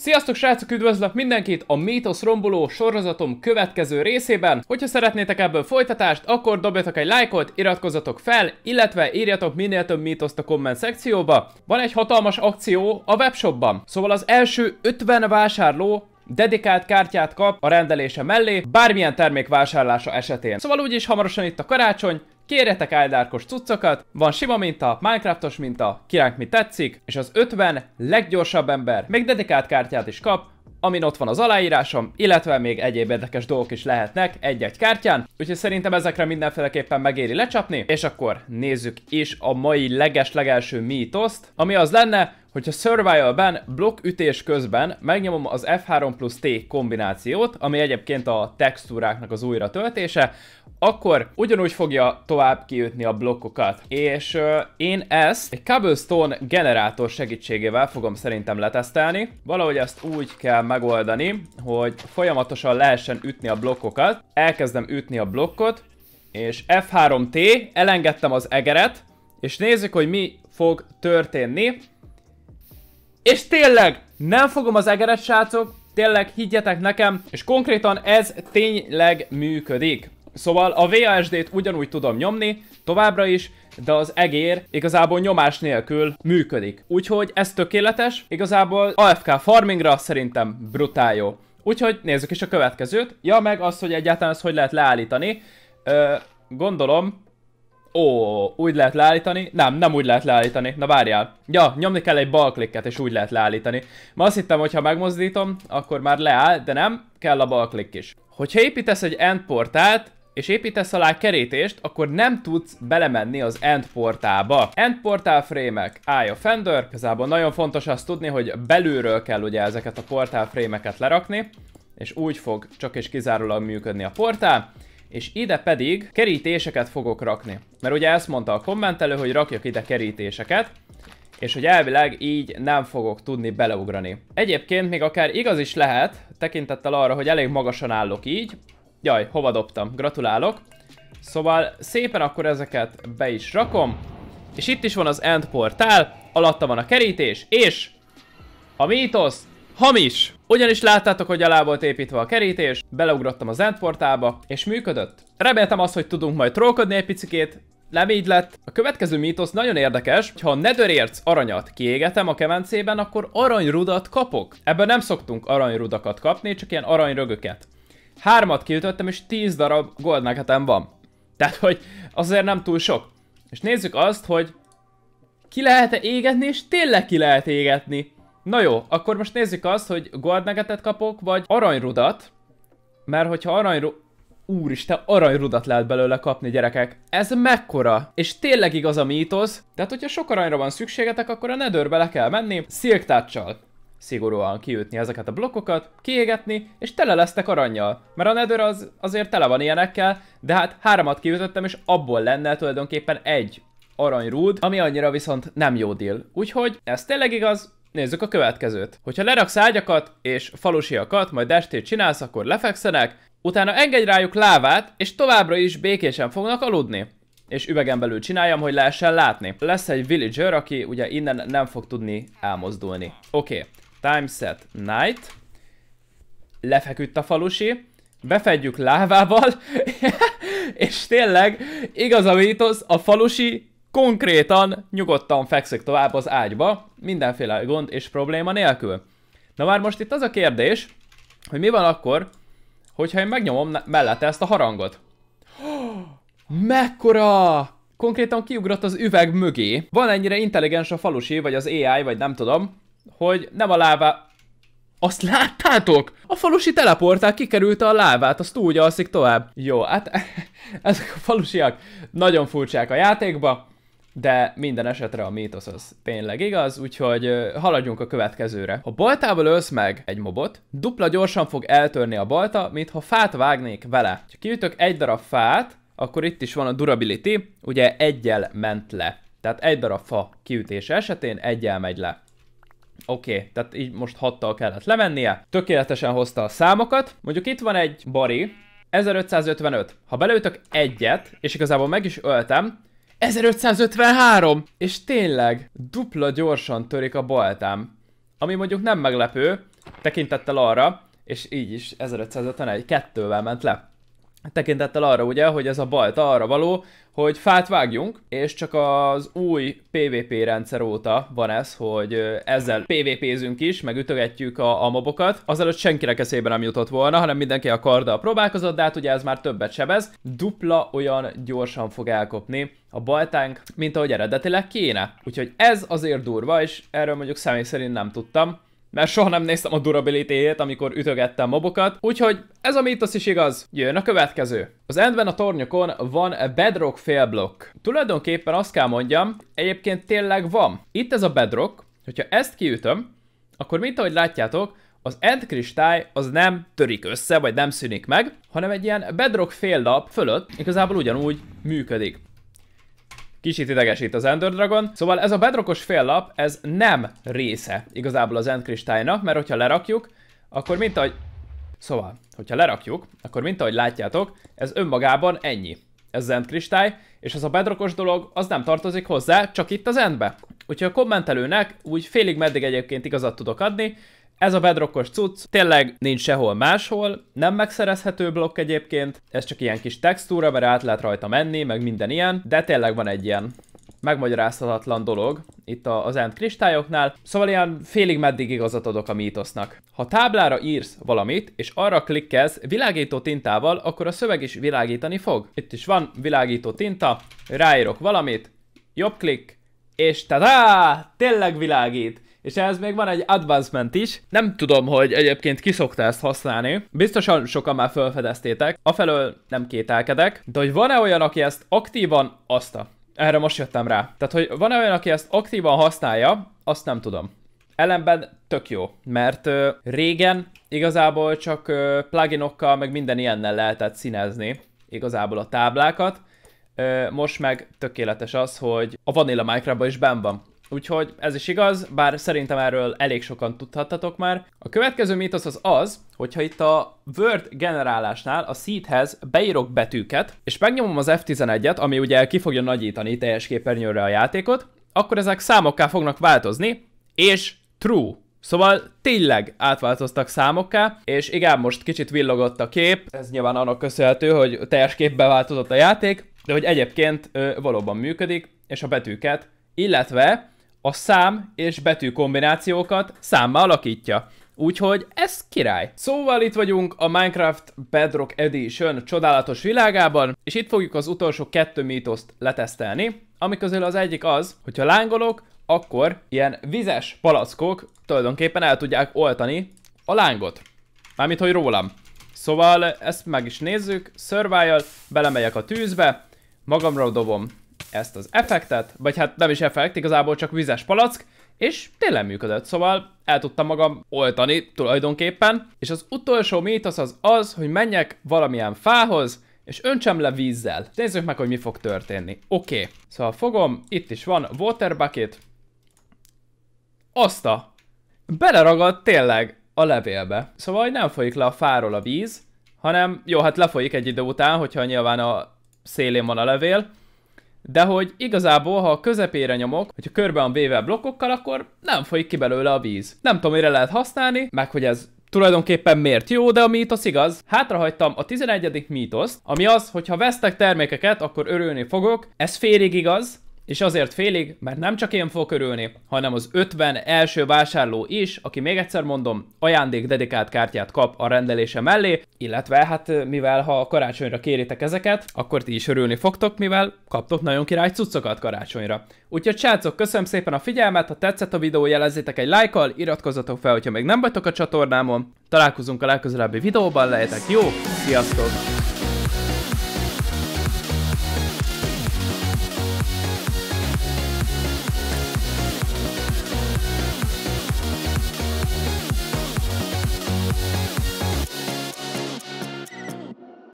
Sziasztok srácok, üdvözlök mindenkit a Mythos romboló sorozatom következő részében. Hogyha szeretnétek ebből folytatást, akkor dobjatok egy lájkot, iratkozzatok fel, illetve írjatok minél több mítoszt a komment szekcióba. Van egy hatalmas akció a webshopban, szóval az első 50 vásárló dedikált kártyát kap a rendelése mellé, bármilyen termék vásárlása esetén. Szóval úgyis hamarosan itt a karácsony, Kérjetek áldárkos cuccokat, van sima minta, Minecraftos minta, kiránk mi tetszik, és az 50 leggyorsabb ember még dedikált kártyát is kap, amin ott van az aláírásom, illetve még egyéb érdekes dolgok is lehetnek egy-egy kártyán, úgyhogy szerintem ezekre mindenféleképpen megéri lecsapni, és akkor nézzük is a mai leges-legelső mítoszt, ami az lenne, hogyha Survival-ben blokkütés közben megnyomom az F3 plusz T kombinációt, ami egyébként a textúráknak az újra töltése, akkor ugyanúgy fogja tovább kiütni a blokkokat. És uh, én ezt egy cobblestone generátor segítségével fogom szerintem letesztelni. Valahogy ezt úgy kell megoldani, hogy folyamatosan lehessen ütni a blokkokat. Elkezdem ütni a blokkot, és F3T, elengedtem az egeret, és nézzük, hogy mi fog történni. És tényleg, nem fogom az egeret, srácok, tényleg higgyetek nekem, és konkrétan ez tényleg működik. Szóval a VASD-t ugyanúgy tudom nyomni, továbbra is, de az egér igazából nyomás nélkül működik. Úgyhogy ez tökéletes, igazából AFK farmingra szerintem brutál jó. Úgyhogy nézzük is a következőt. Ja, meg azt, hogy egyáltalán ezt hogy lehet leállítani. Ö, gondolom, Ó, úgy lehet leállítani? Nem, nem úgy lehet leállítani. Na várjál. Ja, nyomni kell egy balklikket, és úgy lehet leállítani. Ma azt hittem, hogy ha megmozdítom, akkor már leáll, de nem, kell a balklik is. Hogyha építesz egy endportált, és építesz alá kerítést, akkor nem tudsz belemenni az end portálba. End portál frémek, állj fender, igazából nagyon fontos azt tudni, hogy belülről kell ugye ezeket a portál frémeket lerakni, és úgy fog csak és kizárólag működni a portál, és ide pedig kerítéseket fogok rakni. Mert ugye ezt mondta a kommentelő, hogy rakjak ide kerítéseket, és hogy elvileg így nem fogok tudni beleugrani. Egyébként még akár igaz is lehet, tekintettel arra, hogy elég magasan állok így, Jaj, hova dobtam? Gratulálok. Szóval szépen akkor ezeket be is rakom. És itt is van az end portál, alatta van a kerítés, és a mítosz hamis. Ugyanis láttátok, hogy alá volt építve a kerítés, beleugrottam az end portálba, és működött. Reméltem azt, hogy tudunk majd trollkodni egy picikét, nem így lett. A következő mítosz nagyon érdekes, ha a netherérc aranyat kiégetem a kemencében, akkor aranyrudat kapok. Ebben nem szoktunk aranyrudakat kapni, csak ilyen aranyrögöket. Hármat kiütöttem, és 10 darab gold nuggetem van. Tehát, hogy azért nem túl sok. És nézzük azt, hogy ki lehet-e égetni, és tényleg ki lehet égetni. Na jó, akkor most nézzük azt, hogy gold nuggetet kapok, vagy aranyrudat. Mert hogyha aranyru... Úristen, aranyrudat lehet belőle kapni, gyerekek. Ez mekkora? És tényleg igaz a mítosz. Tehát, hogyha sok aranyra van szükségetek, akkor a nedőrbe le kell menni. Silk szigorúan kiütni ezeket a blokkokat, kiégetni, és tele lesztek aranyjal. Mert a Nether az azért tele van ilyenekkel, de hát háromat kiütöttem, és abból lenne tulajdonképpen egy aranyrúd, ami annyira viszont nem jó deal. Úgyhogy ez tényleg igaz, Nézzük a következőt. Hogyha leraksz ágyakat és falusiakat, majd estét csinálsz, akkor lefekszenek, utána engedj rájuk lávát, és továbbra is békésen fognak aludni. És üvegen belül csináljam, hogy lehessen látni. Lesz egy villager, aki ugye innen nem fog tudni elmozdulni. Oké, okay. Time set night. Lefeküdt a falusi. Befedjük lávával. és tényleg, igaz a mítosz, a falusi konkrétan nyugodtan fekszik tovább az ágyba, mindenféle gond és probléma nélkül. Na már most itt az a kérdés, hogy mi van akkor, hogyha én megnyomom mellette ezt a harangot. Mekkora! Konkrétan kiugrott az üveg mögé. Van ennyire intelligens a falusi, vagy az AI, vagy nem tudom, hogy nem a láva... Azt láttátok? A falusi teleportál kikerült a lávát, azt úgy alszik tovább. Jó, hát ezek a falusiak nagyon furcsák a játékba, de minden esetre a mítosz az tényleg igaz, úgyhogy haladjunk a következőre. Ha baltával ölsz meg egy mobot, dupla gyorsan fog eltörni a balta, mintha fát vágnék vele. Ha kiütök egy darab fát, akkor itt is van a durability, ugye egyel ment le. Tehát egy darab fa kiütése esetén egyel megy le. Oké, okay, tehát így most hattal kellett lemennie. Tökéletesen hozta a számokat. Mondjuk itt van egy bari, 1555. Ha belőtök egyet, és igazából meg is öltem, 1553! És tényleg, dupla gyorsan törik a baltám. Ami mondjuk nem meglepő, tekintettel arra, és így is 1551 kettővel ment le. Tekintettel arra ugye, hogy ez a balta arra való, hogy fát vágjunk, és csak az új PvP rendszer óta van ez, hogy ezzel PvP-zünk is, meg ütögetjük a, a mobokat. Azelőtt senkinek eszébe nem jutott volna, hanem mindenki a karddal próbálkozott, de hát ugye ez már többet sebez. Dupla olyan gyorsan fog elkopni a baltánk, mint ahogy eredetileg kéne. Úgyhogy ez azért durva, és erről mondjuk személy szerint nem tudtam mert soha nem néztem a durability amikor ütögettem mobokat, úgyhogy ez a mítosz is igaz. Jön a következő. Az endben a tornyokon van bedrock félblokk. Tulajdonképpen azt kell mondjam, egyébként tényleg van. Itt ez a bedrock, hogyha ezt kiütöm, akkor mint ahogy látjátok, az end kristály az nem törik össze, vagy nem szűnik meg, hanem egy ilyen bedrock féllap fölött igazából ugyanúgy működik. Kicsit idegesít az Ender Dragon. Szóval ez a bedrockos féllap, ez nem része igazából az End kristálynak, mert hogyha lerakjuk, akkor mint ahogy... Szóval, hogyha lerakjuk, akkor mint ahogy látjátok, ez önmagában ennyi. Ez az End kristály, és az a bedrockos dolog, az nem tartozik hozzá, csak itt az Endbe. Úgyhogy a kommentelőnek úgy félig meddig egyébként igazat tudok adni, ez a bedrockos cucc tényleg nincs sehol máshol, nem megszerezhető blokk egyébként, ez csak ilyen kis textúra, mert át lehet rajta menni, meg minden ilyen, de tényleg van egy ilyen megmagyarázhatatlan dolog itt az End kristályoknál, szóval ilyen félig meddig igazat adok a mítosznak. Ha táblára írsz valamit, és arra klikkelsz világító tintával, akkor a szöveg is világítani fog. Itt is van világító tinta, ráírok valamit, jobb klik, és tadá, tényleg világít. És ehhez még van egy advancement is. Nem tudom, hogy egyébként ki szokta ezt használni. Biztosan sokan már felfedeztétek. Afelől nem kételkedek. De hogy van-e olyan, aki ezt aktívan azt a... Erre most jöttem rá. Tehát, hogy van-e olyan, aki ezt aktívan használja, azt nem tudom. Ellenben tök jó, mert ö, régen igazából csak ö, pluginokkal, meg minden ilyennel lehetett színezni igazából a táblákat. Ö, most meg tökéletes az, hogy a Vanilla Minecraftban is benn van. Úgyhogy ez is igaz, bár szerintem erről elég sokan tudhattatok már. A következő mítosz az az, hogyha itt a Word generálásnál a seedhez beírok betűket, és megnyomom az F11-et, ami ugye ki fogja nagyítani teljes képernyőre a játékot, akkor ezek számokká fognak változni, és true. Szóval tényleg átváltoztak számokká, és igen, most kicsit villogott a kép, ez nyilván annak köszönhető, hogy teljes képbe változott a játék, de hogy egyébként ö, valóban működik, és a betűket, illetve a szám és betű kombinációkat számmal alakítja. Úgyhogy ez király. Szóval itt vagyunk a Minecraft Bedrock Edition csodálatos világában, és itt fogjuk az utolsó kettő mítoszt letesztelni, ami közül az egyik az, hogyha lángolok, akkor ilyen vizes palackok tulajdonképpen el tudják oltani a lángot. Mármint, hogy rólam. Szóval ezt meg is nézzük, survival, belemegyek a tűzbe, magamra dobom ezt az effektet, vagy hát nem is effekt, igazából csak vizes palack, és tényleg működött, szóval el tudtam magam oltani tulajdonképpen, és az utolsó mítosz az az, hogy menjek valamilyen fához, és öntsem le vízzel. Nézzük meg, hogy mi fog történni. Oké, okay. szóval fogom, itt is van water bucket. Azt a... Beleragad tényleg a levélbe. Szóval, nem folyik le a fáról a víz, hanem jó, hát lefolyik egy idő után, hogyha nyilván a szélén van a levél, de hogy igazából, ha a közepére nyomok, hogyha körbe van véve blokkokkal, akkor nem folyik ki belőle a víz. Nem tudom, mire lehet használni, meg hogy ez tulajdonképpen miért jó, de a mítosz igaz. Hátrahagytam a 11. mítoszt, ami az, hogy ha vesztek termékeket, akkor örülni fogok. Ez félig igaz, és azért félig, mert nem csak én fogok örülni, hanem az 50 első vásárló is, aki még egyszer mondom, ajándék dedikált kártyát kap a rendelése mellé, illetve hát mivel ha karácsonyra kéritek ezeket, akkor ti is örülni fogtok, mivel kaptok nagyon király cuccokat karácsonyra. Úgyhogy srácok, köszönöm szépen a figyelmet, ha tetszett a videó, jelezzétek egy lájkkal, iratkozzatok fel, hogyha még nem vagytok a csatornámon. Találkozunk a legközelebbi videóban, lehetek jó, sziasztok!